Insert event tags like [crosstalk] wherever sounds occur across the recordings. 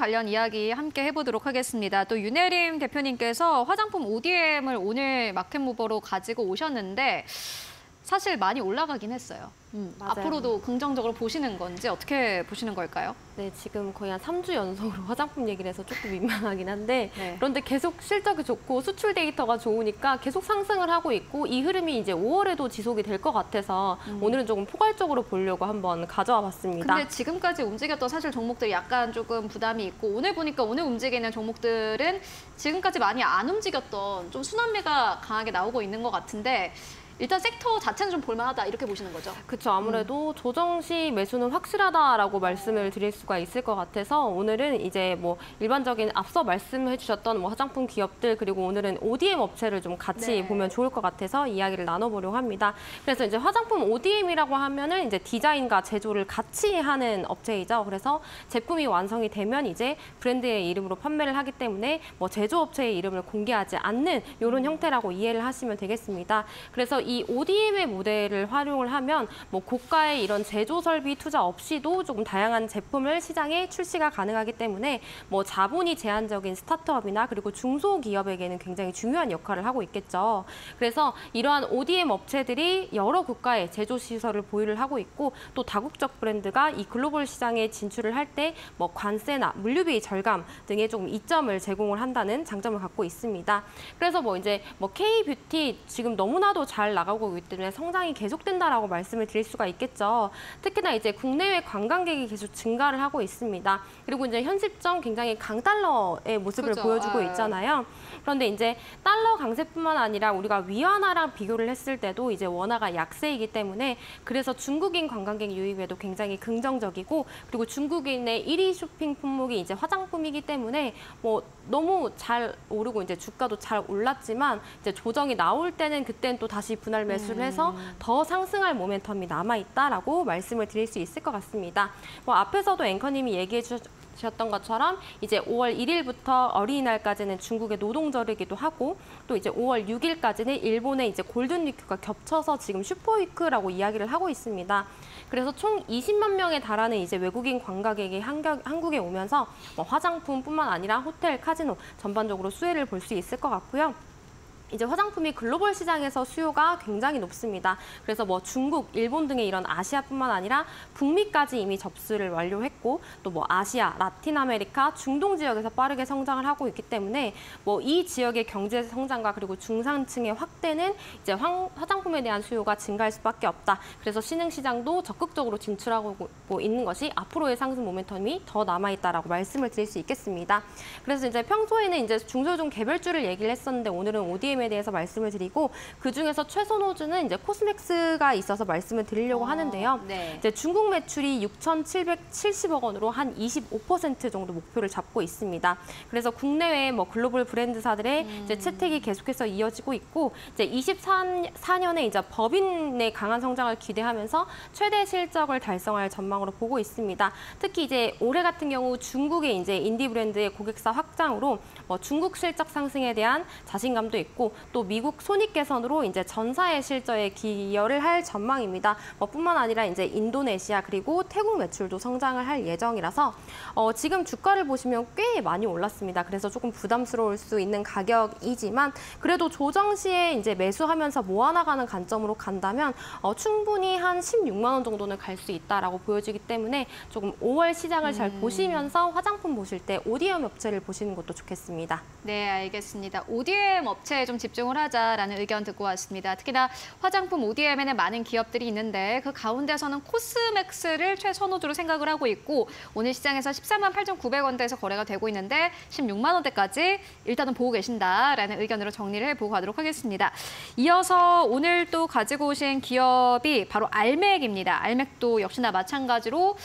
관련 이야기 함께 해보도록 하겠습니다. 또 윤혜림 대표님께서 화장품 ODM을 오늘 마켓무버로 가지고 오셨는데 사실 많이 올라가긴 했어요. 음. 앞으로도 긍정적으로 보시는 건지 어떻게 보시는 걸까요? 네, 지금 거의 한 3주 연속으로 [laughs] 화장품 얘기를 해서 조금 민망하긴 한데 네. 그런데 계속 실적이 좋고 수출 데이터가 좋으니까 계속 상승을 하고 있고 이 흐름이 이제 5월에도 지속이 될 것 같아서 오늘은 조금 포괄적으로 보려고 한번 가져와 봤습니다. 근데 지금까지 움직였던 사실 종목들이 약간 조금 부담이 있고 오늘 보니까 오늘 움직이는 종목들은 지금까지 많이 안 움직였던 좀 순환매가 강하게 나오고 있는 것 같은데 일단 섹터 자체는 좀 볼만하다 이렇게 보시는 거죠? 그렇죠. 아무래도 조정 시 매수는 확실하다라고 말씀을 드릴 수가 있을 것 같아서 오늘은 이제 뭐 일반적인 앞서 말씀해 주셨던 뭐 화장품 기업들 그리고 오늘은 ODM 업체를 좀 같이 네. 보면 좋을 것 같아서 이야기를 나눠보려고 합니다. 그래서 이제 화장품 ODM이라고 하면은 이제 디자인과 제조를 같이 하는 업체이죠. 그래서 제품이 완성이 되면 이제 브랜드의 이름으로 판매를 하기 때문에 뭐 제조업체의 이름을 공개하지 않는 이런 형태라고 이해를 하시면 되겠습니다. 그래서 이 ODM의 모델을 활용을 하면 뭐 고가의 이런 제조 설비 투자 없이도 조금 다양한 제품을 시장에 출시가 가능하기 때문에 뭐 자본이 제한적인 스타트업이나 그리고 중소기업에게는 굉장히 중요한 역할을 하고 있겠죠. 그래서 이러한 ODM 업체들이 여러 국가의 제조 시설을 보유를 하고 있고 또 다국적 브랜드가 이 글로벌 시장에 진출을 할 때 뭐 관세나 물류비 절감 등의 조금 이점을 제공을 한다는 장점을 갖고 있습니다. 그래서 뭐 이제 뭐 K 뷰티 지금 너무나도 잘 나가고 있기 때문에 성장이 계속된다라고 말씀을 드릴 수가 있겠죠. 특히나 이제 국내외 관광객이 계속 증가를 하고 있습니다. 그리고 이제 현실점 굉장히 강달러의 모습을 그죠. 보여주고 아. 있잖아요. 그런데 이제 달러 강세뿐만 아니라 우리가 위안화랑 비교를 했을 때도 이제 원화가 약세이기 때문에 그래서 중국인 관광객 유입에도 굉장히 긍정적이고 그리고 중국인의 1위 쇼핑 품목이 이제 화장품이기 때문에 뭐 너무 잘 오르고 이제 주가도 잘 올랐지만 이제 조정이 나올 때는 그때는 또 다시 분할 매수를 해서 더 상승할 모멘텀이 남아 있다라고 말씀을 드릴 수 있을 것 같습니다. 뭐 앞에서도 앵커님이 얘기해 주셨 셨던 것처럼 이제 5월 1일부터 어린이날까지는 중국의 노동절이기도 하고 또 이제 5월 6일까지는 일본의 이제 골든 위크가 겹쳐서 지금 슈퍼 위크라고 이야기를 하고 있습니다. 그래서 총 20만 명에 달하는 이제 외국인 관광객이 한국에 오면서 뭐 화장품뿐만 아니라 호텔, 카지노 전반적으로 수혜를 볼 수 있을 것 같고요. 이제 화장품이 글로벌 시장에서 수요가 굉장히 높습니다. 그래서 뭐 중국, 일본 등의 이런 아시아뿐만 아니라 북미까지 이미 접수를 완료했고 또 뭐 아시아, 라틴 아메리카, 중동 지역에서 빠르게 성장을 하고 있기 때문에 뭐 이 지역의 경제 성장과 그리고 중산층의 확대는 이제 황- 화장품에 대한 수요가 증가할 수밖에 없다. 그래서 신흥 시장도 적극적으로 진출하고 있는 것이 앞으로의 상승 모멘텀이 더 남아 있다라고 말씀을 드릴 수 있겠습니다. 그래서 이제 평소에는 이제 중소형 개별주를 얘기를 했었는데 오늘은 ODM 에 대해서 말씀을 드리고 그 중에서 최소 노주는 이제 코스맥스가 있어서 말씀을 드리려고 하는데요. 네. 이제 중국 매출이 6,770억 원으로 한 25% 정도 목표를 잡고 있습니다. 그래서 국내외 뭐 글로벌 브랜드사들의 이제 채택이 계속해서 이어지고 있고 이제 24년에 이제 법인의 강한 성장을 기대하면서 최대 실적을 달성할 전망으로 보고 있습니다. 특히 이제 올해 같은 경우 중국의 이제 인디 브랜드의 고객사 확장으로 뭐 중국 실적 상승에 대한 자신감도 있고 또 미국 손익 개선으로 이제 전사의 실적에 기여를 할 전망입니다. 뭐 뿐만 아니라 이제 인도네시아 그리고 태국 매출도 성장을 할 예정이라서 어, 지금 주가를 보시면 꽤 많이 올랐습니다. 그래서 조금 부담스러울 수 있는 가격이지만 그래도 조정 시에 이제 매수하면서 모아나가는 관점으로 간다면 어, 충분히 한 16만 원 정도는 갈 수 있다라고 보여지기 때문에 조금 5월 시장을 잘 보시면서 화장품 보실 때 오디엄 업체를 보시는 것도 좋겠습니다. 네, 알겠습니다. ODM 업체에 좀 집중을 하자라는 의견 듣고 왔습니다. 특히나 화장품 ODM에는 많은 기업들이 있는데 그 가운데서는 코스맥스를 최선호주로 생각을 하고 있고 오늘 시장에서 14만 8,900원대에서 거래가 되고 있는데 16만 원대까지 일단은 보고 계신다라는 의견으로 정리를 해보고 가도록 하겠습니다. 이어서 오늘 또 가지고 오신 기업이 바로 알맥입니다. 알맥도 역시나 마찬가지로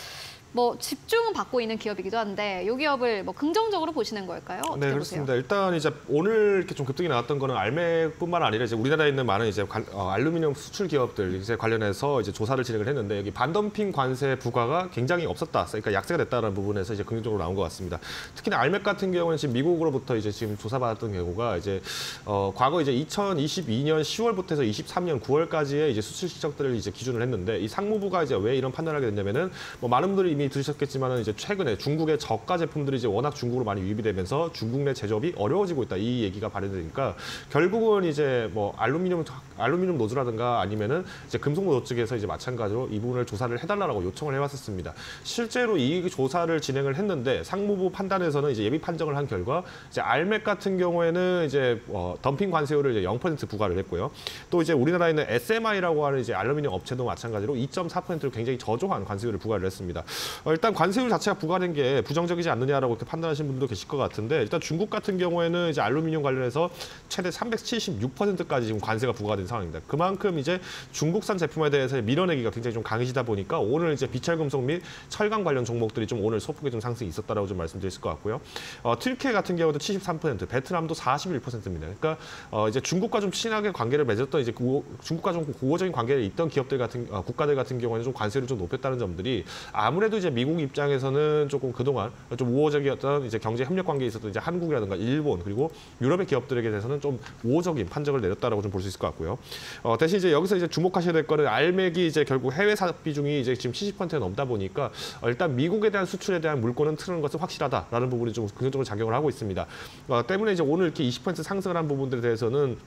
뭐 집중은 받고 있는 기업이기도 한데 이 기업을 뭐 긍정적으로 보시는 걸까요? 네, 보세요? 그렇습니다. 일단 이제 오늘 이렇게 좀 급등이 나왔던 거는 알맥뿐만 아니라 이제 우리나라에 있는 많은 이제 관- 어, 알루미늄 수출 기업들 이제 관련해서 이제 조사를 진행을 했는데 여기 반덤핑 관세 부과가 굉장히 없었다. 그러니까 약세가 됐다는 부분에서 이제 긍정적으로 나온 것 같습니다. 특히나 알맥 같은 경우는 지금 미국으로부터 이제 지금 조사받았던 경우가 이제 어, 과거 이제 2022년 10월부터 해서 23년 9월까지의 이제 수출 실적들을 이제 기준을 했는데 이 상무부가 이제 왜 이런 판단을 하게 됐냐면은 뭐 많은 분들이 이미 이미 들으셨겠지만 이제 최근에 중국의 저가 제품들이 이제 워낙 중국으로 많이 유입이 되면서 중국 내 제조업이 어려워지고 있다 이 얘기가 발현되니까 결국은 이제 뭐 알루미늄 알루미늄 노조라든가 아니면은 이제 금속 노조 측에서 이제 마찬가지로 이 부분을 조사를 해달라고 요청을 해왔었습니다. 실제로 이 조사를 진행을 했는데 상무부 판단에서는 이제 예비 판정을 한 결과 이제 알맥 같은 경우에는 이제 어, 덤핑 관세율을 이제 0% 부과를 했고요. 또 이제 우리나라에 있는 SMI라고 하는 이제 알루미늄 업체도 마찬가지로 2.4%로 굉장히 저조한 관세율을 부과를 했습니다. 어, 일단 관세율 자체가 부과된 게 부정적이지 않느냐라고 이렇게 판단하시는 분도 계실 것 같은데 일단 중국 같은 경우에는 이제 알루미늄 관련해서 최대 376%까지 지금 관세가 부과된 상황입니다. 그만큼 이제 중국산 제품에 대해서 밀어내기가 굉장히 좀 강해지다 보니까 오늘 이제 비철금속 및 철강 관련 종목들이 좀 오늘 소폭의 좀 상승이 있었다라고 좀 말씀드릴 수 있을 것 같고요. 어, 튀르키예 같은 경우도 73%, 베트남도 41%입니다. 그러니까 어, 이제 중국과 좀 친하게 관계를 맺었던 이제 구, 중국과 좀 고호적인 관계를 있던 기업들 같은 어, 국가들 같은 경우에는 좀 관세를 좀 높였다는 점들이 아무래도 이제 미국 입장에서는 조금 그동안 좀 우호적이었던 이제 경제 협력 관계에 있었던 이제 한국이라든가 일본 그리고 유럽의 기업들에게 대해서는 좀 우호적인 판정을 내렸다라고 좀 볼 수 있을 것 같고요. 어, 대신 이제 여기서 이제 주목하셔야 될 거는 알맥이 이제 결국 해외 사업 비중이 이제 지금 70%가 넘다 보니까 어, 일단 미국에 대한 수출에 대한 물꼬는 트는 것은 확실하다라는 부분이 좀 긍정적으로 작용을 하고 있습니다. 어, 때문에 이제 오늘 이렇게 20% 상승을 한 부분들에 대해서는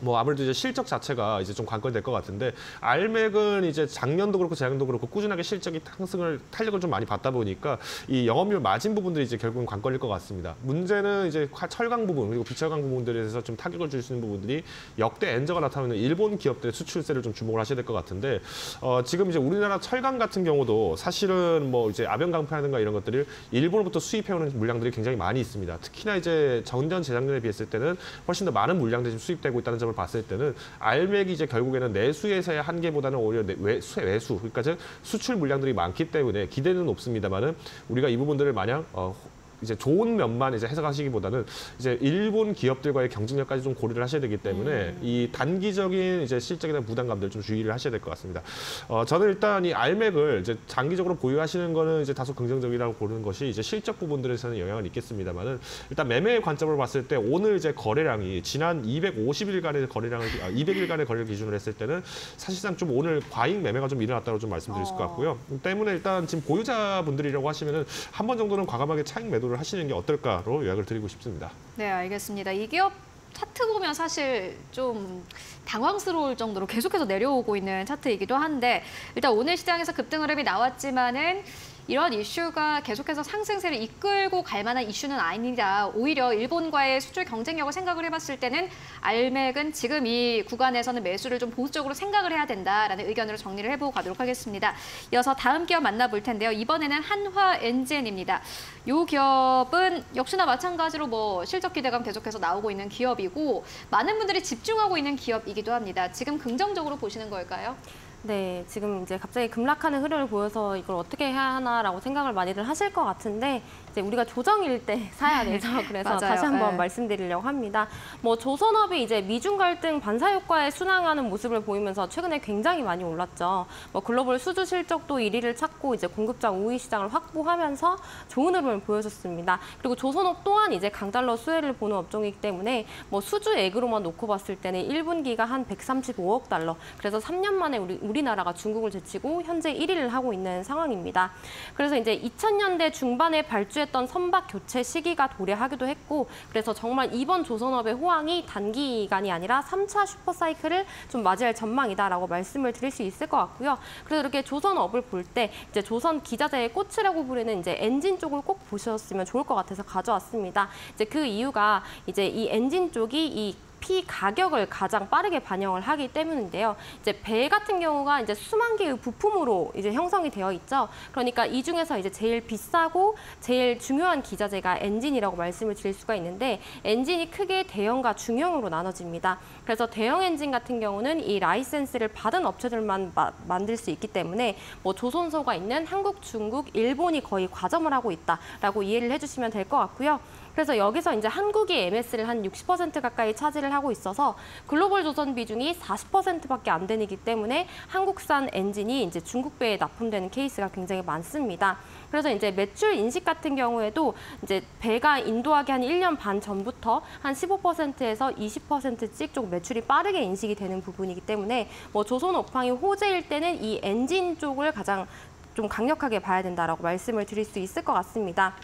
뭐 아무래도 이제 실적 자체가 이제 좀 관건이 될것 같은데 알맥은 이제 작년도 그렇고 재작년도 그렇고 꾸준하게 실적이 상승을 탄력을 좀 많이 받다 보니까 이 영업률 마진 부분들이 이제 결국은 관건일 것 같습니다. 문제는 이제 화- 철강 부분 그리고 비철강 부분들에 대해서 좀 타격을 줄 수 있는 부분들이 역대 엔저가 나타나는 일본 기업들의 수출세를 좀 주목을 하셔야 될 것 같은데 어, 지금 이제 우리나라 철강 같은 경우도 사실은 뭐 이제 아변강파라든가 이런 것들을 일본으로부터 수입해오는 물량들이 굉장히 많이 있습니다. 특히나 이제 전년 재작년에 비했을 때는 훨씬 더 많은 물량들이 수입되고 있다는 점을 봤을 때는 알맥이 이제 결국에는 내수에서의 한계보다는 오히려 내- 외수, 외수 그러니까 즉 수출 물량들이 많기 때문에 기대는 높습니다만은 우리가 이 부분들을 마냥 어, 이제 좋은 면만 이제 해석하시기보다는 이제 일본 기업들과의 경쟁력까지 좀 고려를 하셔야 되기 때문에 이 단기적인 이제 실적에 대한 부담감들 좀 주의를 하셔야 될 것 같습니다. 어, 저는 일단 이 알맥을 이제 장기적으로 보유하시는 거는 이제 다소 긍정적이라고 보는 것이 이제 실적 부분들에서는 영향을 있겠습니다만은 일단 매매의 관점으로 봤을 때 오늘 이제 거래량이 지난 250일간의 거래량을 아, 200일간의 거래를 기준으로 했을 때는 사실상 좀 오늘 과잉 매매가 좀 일어났다고 좀 말씀드릴 수 있을 것 같고요. 때문에 일단 지금 보유자분들이라고 하시면은 한 번 정도는 과감하게 차익 매도 를 하시는 게 어떨까로 요약을 드리고 싶습니다. 네, 알겠습니다. 이 기업 차트 보면 사실 좀 당황스러울 정도로 계속해서 내려오고 있는 차트이기도 한데 일단 오늘 시장에서 급등 흐름이 나왔지만은 이런 이슈가 계속해서 상승세를 이끌고 갈 만한 이슈는 아니다. 오히려 일본과의 수출 경쟁력을 생각을 해봤을 때는 알맥은 지금 이 구간에서는 매수를 좀 보수적으로 생각을 해야 된다라는 의견으로 정리를 해보고 가도록 하겠습니다. 이어서 다음 기업 만나볼 텐데요. 이번에는 한화 엔진입니다. 이 기업은 역시나 마찬가지로 뭐 실적 기대감 계속해서 나오고 있는 기업이고 많은 분들이 집중하고 있는 기업이기도 합니다. 지금 긍정적으로 보시는 걸까요? 네, 지금 이제 갑자기 급락하는 흐름을 보여서 이걸 어떻게 해야 하나라고 생각을 많이들 하실 것 같은데 이제 우리가 조정일 때 [laughs] 사야 되죠. 그래서 맞아요. 다시 한번 네. 말씀드리려고 합니다. 뭐 조선업이 이제 미중 갈등 반사 효과에 순항하는 모습을 보이면서 최근에 굉장히 많이 올랐죠. 뭐 글로벌 수주 실적도 1위를 찾고 이제 공급자 우위 시장을 확보하면서 좋은 흐름을 보여줬습니다. 그리고 조선업 또한 이제 강달러 수혜를 보는 업종이기 때문에 뭐 수주액으로만 놓고 봤을 때는 1분기가 한 135억 달러. 그래서 3년 만에 우리 우리나라가 중국을 제치고 현재 1위를 하고 있는 상황입니다. 그래서 이제 2000년대 중반에 발주했던 선박 교체 시기가 도래하기도 했고 그래서 정말 이번 조선업의 호황이 단기간이 아니라 3차 슈퍼사이클을 좀 맞이할 전망이다라고 말씀을 드릴 수 있을 것 같고요. 그래서 이렇게 조선업을 볼 때 이제 조선 기자재의 꽃이라고 부르는 이제 엔진 쪽을 꼭 보셨으면 좋을 것 같아서 가져왔습니다. 이제 그 이유가 이제 이 엔진 쪽이 이 P 가격을 가장 빠르게 반영을 하기 때문인데요. 이제 배 같은 경우가 이제 수만 개의 부품으로 이제 형성이 되어 있죠. 그러니까 이 중에서 이제 제일 비싸고 제일 중요한 기자재가 엔진이라고 말씀을 드릴 수가 있는데 엔진이 크게 대형과 중형으로 나눠집니다. 그래서 대형 엔진 같은 경우는 이 라이센스를 받은 업체들만 마- 만들 수 있기 때문에 뭐 조선소가 있는 한국, 중국, 일본이 거의 과점을 하고 있다라고 이해를 해주시면 될 것 같고요. 그래서 여기서 이제 한국이 MS를 한 60% 가까이 차지를 하고 있어서 글로벌 조선 비중이 40%밖에 안 되기 때문에 한국산 엔진이 이제 중국배에 납품되는 케이스가 굉장히 많습니다. 그래서 이제 매출 인식 같은 경우에도 이제 배가 인도하기 한 1년 반 전부터 한 15%에서 20%씩 좀 매출이 빠르게 인식이 되는 부분이기 때문에 뭐 조선 업황이 호재일 때는 이 엔진 쪽을 가장 좀 강력하게 봐야 된다라고 말씀을 드릴 수 있을 것 같습니다.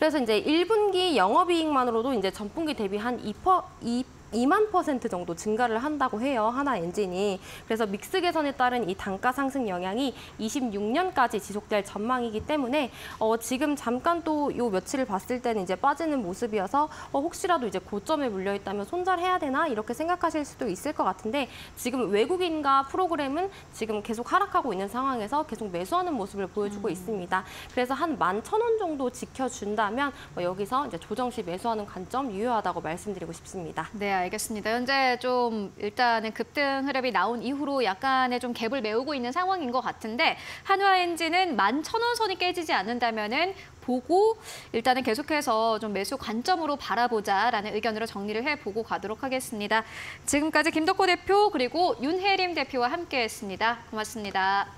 그래서 이제 1분기 영업이익만으로도 이제 전분기 대비 한 2%, 2 2만 퍼센트 정도 증가를 한다고 해요. 하나 엔진이. 그래서 믹스 개선에 따른 이 단가 상승 영향이 26년까지 지속될 전망이기 때문에 어, 지금 잠깐 또 요 며칠을 봤을 때는 이제 빠지는 모습이어서 어, 혹시라도 이제 고점에 물려 있다면 손절해야 되나 이렇게 생각하실 수도 있을 것 같은데 지금 외국인과 프로그램은 지금 계속 하락하고 있는 상황에서 계속 매수하는 모습을 보여주고 있습니다. 그래서 한 11,000원 정도 지켜준다면 뭐 여기서 이제 조정 시 매수하는 관점 유효하다고 말씀드리고 싶습니다. 네, 알겠습니다. 현재 좀 일단은 급등 흐름이 나온 이후로 약간의 좀 갭을 메우고 있는 상황인 것 같은데 한화엔진은 11,000원 선이 깨지지 않는다면은 보고 일단은 계속해서 좀 매수 관점으로 바라보자라는 의견으로 정리를 해보고 가도록 하겠습니다. 지금까지 김덕호 대표 그리고 윤혜림 대표와 함께했습니다. 고맙습니다.